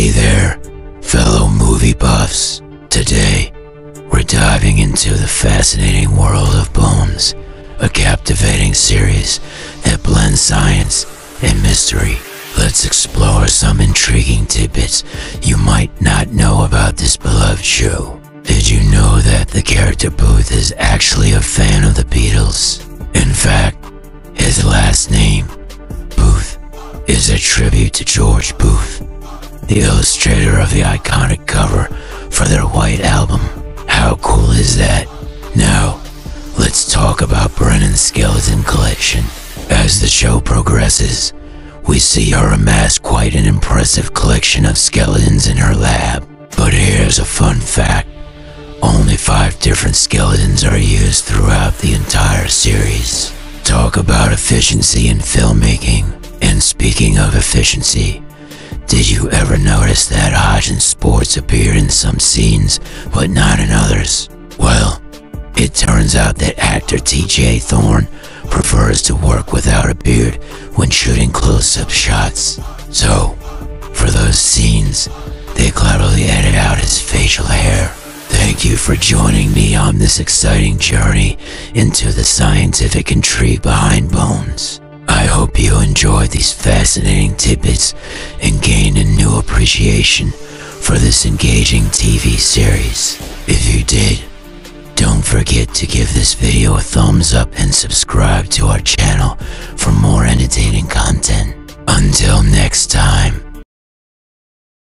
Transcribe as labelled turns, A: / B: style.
A: Hey there, fellow movie buffs. Today, we're diving into the fascinating world of Bones, a captivating series that blends science and mystery. Let's explore some intriguing tidbits you might not know about this beloved show. Did you know that the character Booth is actually a fan of the Beatles? In fact, his last name, Booth, is a tribute to George Booth, the illustrator of the iconic cover for their White Album. How cool is that? Now, let's talk about Brennan's skeleton collection. As the show progresses, we see her amass quite an impressive collection of skeletons in her lab. But here's a fun fact. Only five different skeletons are used throughout the entire series. Talk about efficiency in filmmaking. And speaking of efficiency, you ever notice that Hodgins Sports appear in some scenes, but not in others? Well, it turns out that actor TJ Thyne prefers to work without a beard when shooting close-up shots. So, for those scenes, they cleverly edit out his facial hair. Thank you for joining me on this exciting journey into the scientific intrigue behind bones. You enjoy these fascinating tidbits and gain a new appreciation for this engaging TV series. If you did, don't forget to give this video a thumbs up and subscribe to our channel for more entertaining content.